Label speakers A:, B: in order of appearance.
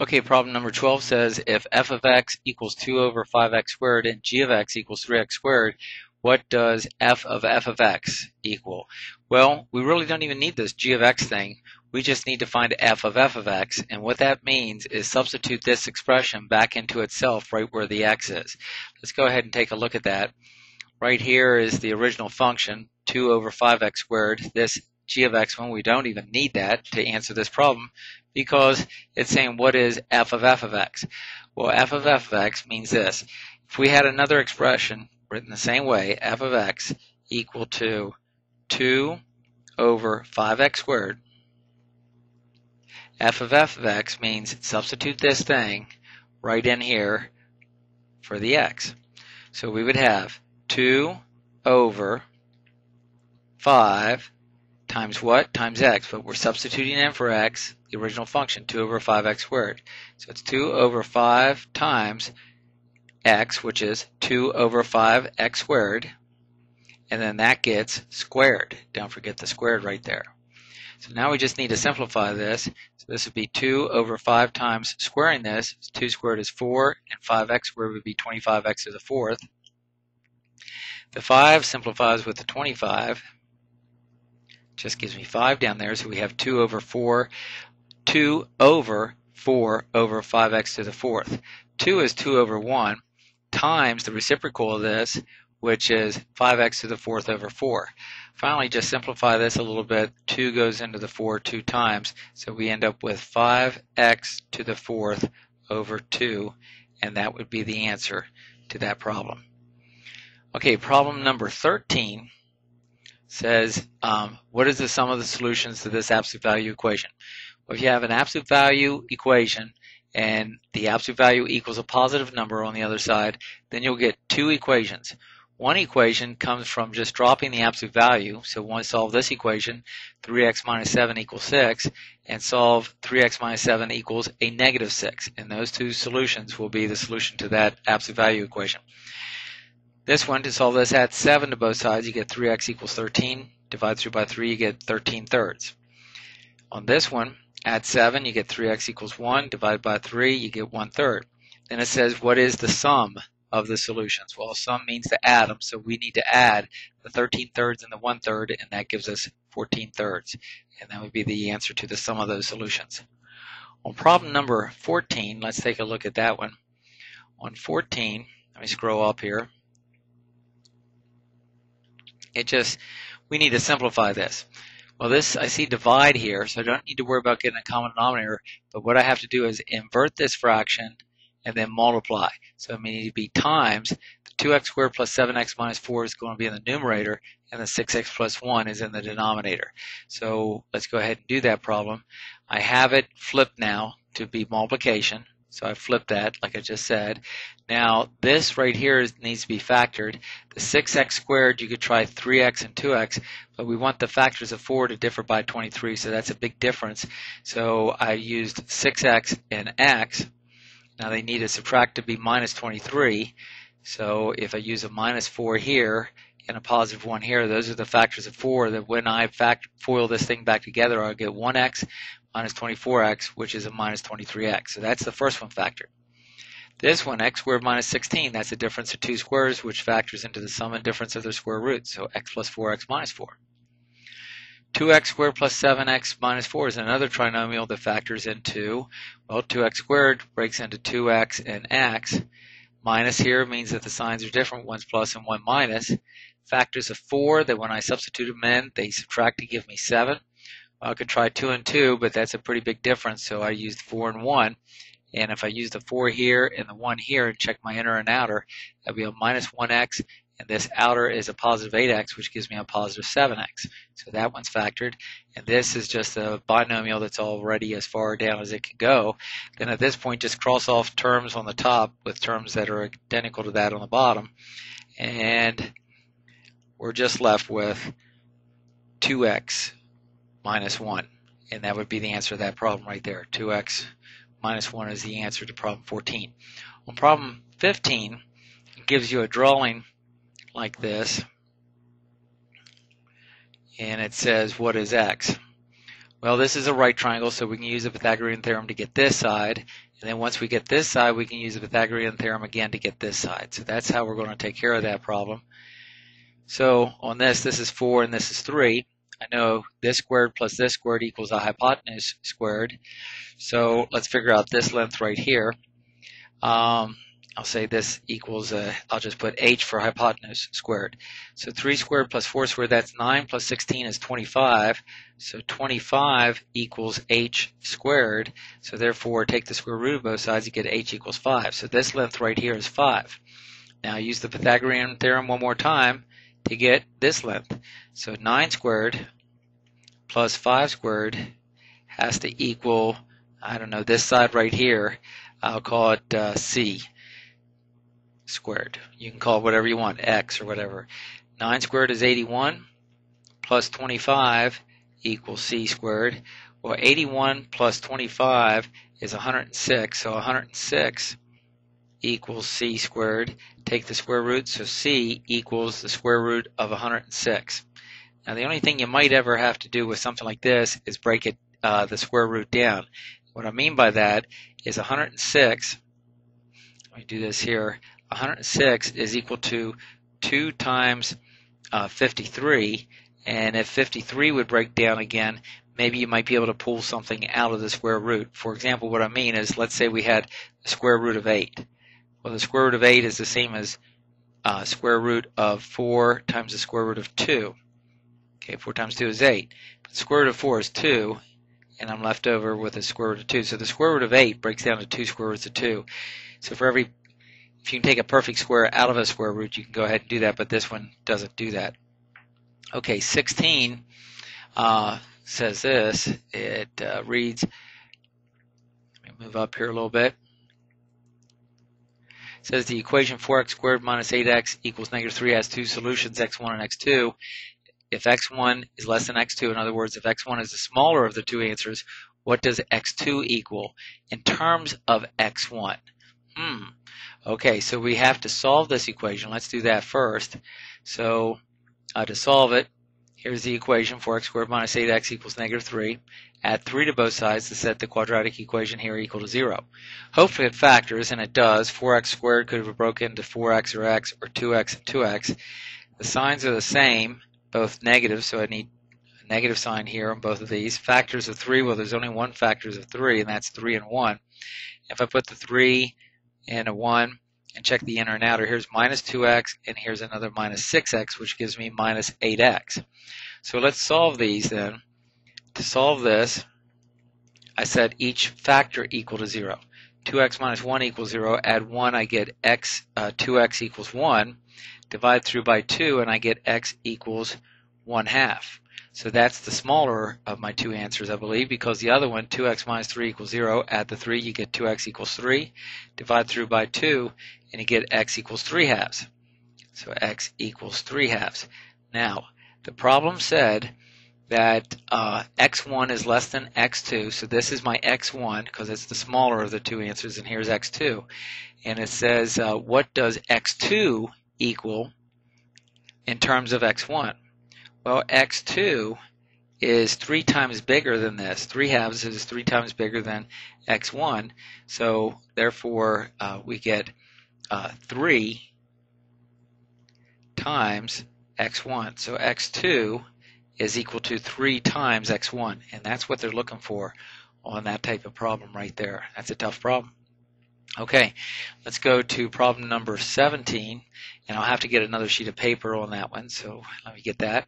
A: Okay, problem number 12 says if f of x equals 2 over 5x squared and g of x equals 3x squared, what does f of f of x equal? Well, we really don't even need this g of x thing. We just need to find f of f of x, and what that means is substitute this expression back into itself right where the x is. Let's go ahead and take a look at that. Right here is the original function, 2 over 5x squared. This g of x one, we don't even need that to answer this problem because it's saying what is f of f of x. Well, f of f of x means this. If we had another expression written the same way, f of x equal to 2 over 5x squared, f of f of x means substitute this thing right in here for the x. So we would have 2 over 5 times what? Times x, but we're substituting in for x, the original function, 2 over 5x squared. So it's 2 over 5 times x, which is 2 over 5x squared, and then that gets squared. Don't forget the squared right there. So now we just need to simplify this. So this would be 2 over 5 times squaring this. 2 squared is 4, and 5x squared would be 25x to the fourth. The 5 simplifies with the 25, just gives me 5 down there, so we have 2 over 4, 2 over 4 over 5x to the fourth. 2 is 2 over 1 times the reciprocal of this, which is 5x to the fourth over 4. Finally, just simplify this a little bit. 2 goes into the 4 two times, so we end up with 5x to the fourth over 2, and that would be the answer to that problem. Okay, problem number 13 says, um, what is the sum of the solutions to this absolute value equation? Well, if you have an absolute value equation and the absolute value equals a positive number on the other side, then you'll get two equations. One equation comes from just dropping the absolute value. So we solve this equation, 3x minus 7 equals 6, and solve 3x minus 7 equals a negative 6. And those two solutions will be the solution to that absolute value equation. This one, to solve this, add 7 to both sides. You get 3x equals 13. Divide through by 3, you get 13 thirds. On this one, add 7, you get 3x equals 1. Divide by 3, you get 1 third. Then it says, what is the sum of the solutions? Well, sum means to add them, so we need to add the 13 thirds and the 1 third, and that gives us 14 thirds. And that would be the answer to the sum of those solutions. On problem number 14, let's take a look at that one. On 14, let me scroll up here it just, we need to simplify this. Well, this, I see divide here, so I don't need to worry about getting a common denominator, but what I have to do is invert this fraction and then multiply. So it needs to be times the 2x squared plus 7x minus 4 is going to be in the numerator, and the 6x plus 1 is in the denominator. So let's go ahead and do that problem. I have it flipped now to be multiplication. So I flipped that, like I just said. Now, this right here needs to be factored. The 6x squared, you could try 3x and 2x, but we want the factors of 4 to differ by 23, so that's a big difference. So I used 6x and x. Now they need to subtract to be minus 23. So if I use a minus 4 here and a positive 1 here, those are the factors of 4 that when I fact FOIL this thing back together, I'll get 1x minus 24x, which is a minus 23x. So that's the first one factor. This one, x squared minus 16, that's the difference of two squares, which factors into the sum and difference of their square roots. So x plus 4x minus 4. 2x squared plus 7x minus 4 is another trinomial that factors into, well, 2x squared breaks into 2x and x. Minus here means that the signs are different, one's plus and one minus. Factors of 4 that when I substitute them in, they subtract to give me 7. I could try 2 and 2, but that's a pretty big difference, so I used 4 and 1. And if I use the 4 here and the 1 here and check my inner and outer, that'll be a minus 1x, and this outer is a positive 8x, which gives me a positive 7x. So that one's factored. And this is just a binomial that's already as far down as it can go. Then at this point, just cross off terms on the top with terms that are identical to that on the bottom. And we're just left with 2x minus 1. And that would be the answer to that problem right there. 2x minus 1 is the answer to problem 14. On problem 15, it gives you a drawing like this. And it says, what is x? Well, this is a right triangle, so we can use the Pythagorean theorem to get this side. And then once we get this side, we can use the Pythagorean theorem again to get this side. So that's how we're going to take care of that problem. So on this, this is 4 and this is 3. I know this squared plus this squared equals a hypotenuse squared. So let's figure out this length right here. Um, I'll say this equals, a, I'll just put h for hypotenuse squared. So 3 squared plus 4 squared, that's 9 plus 16 is 25. So 25 equals h squared. So therefore, take the square root of both sides, you get h equals 5. So this length right here is 5. Now use the Pythagorean theorem one more time to get this length. So 9 squared plus 5 squared has to equal, I don't know, this side right here. I'll call it uh, c squared. You can call it whatever you want, x or whatever. 9 squared is 81 plus 25 equals c squared. Well, 81 plus 25 is 106, so 106 equals c squared. Take the square root, so c equals the square root of 106. Now, the only thing you might ever have to do with something like this is break it uh, the square root down. What I mean by that is 106. Let me do this here. 106 is equal to 2 times uh, 53. And if 53 would break down again, maybe you might be able to pull something out of the square root. For example, what I mean is, let's say we had the square root of 8. Well, the square root of 8 is the same as uh, square root of 4 times the square root of 2. Okay, 4 times 2 is 8. But the square root of 4 is 2, and I'm left over with a square root of 2. So the square root of 8 breaks down to 2 square roots of 2. So for every if you can take a perfect square out of a square root, you can go ahead and do that, but this one doesn't do that. Okay, 16 uh, says this. It uh, reads, let me move up here a little bit. It says the equation 4x squared minus 8x equals negative 3 has two solutions, x1 and x2. If x1 is less than x2, in other words, if x1 is the smaller of the two answers, what does x2 equal in terms of x1? Hmm. Okay, so we have to solve this equation. Let's do that first. So uh, to solve it, here's the equation 4x squared minus 8x equals negative 3. Add 3 to both sides to set the quadratic equation here equal to 0. Hopefully it factors, and it does. 4x squared could have broken into 4x or x or 2x and 2x. The signs are the same, both negative, so I need a negative sign here on both of these. Factors of 3, well there's only one factors of 3, and that's 3 and 1. If I put the 3 and a 1 and check the inner and outer. Here's minus 2x and here's another minus 6x which gives me minus 8x. So let's solve these then. To solve this, I set each factor equal to 0. 2x minus 1 equals 0. Add 1, I get x, uh, 2x equals 1. Divide through by 2 and I get x equals 1 half. So that's the smaller of my two answers, I believe, because the other one, 2x minus 3 equals 0, add the 3, you get 2x equals 3. Divide through by 2, and you get x equals 3 halves. So x equals 3 halves. Now, the problem said that uh, x1 is less than x2, so this is my x1 because it's the smaller of the two answers, and here's x2. And it says, uh, what does x2 equal in terms of x1? Well, x2 is three times bigger than this. 3 halves is three times bigger than x1. So therefore, uh, we get uh, 3 times x1. So x2 is equal to 3 times x1. And that's what they're looking for on that type of problem right there. That's a tough problem. Okay, let's go to problem number 17. And I'll have to get another sheet of paper on that one. So let me get that.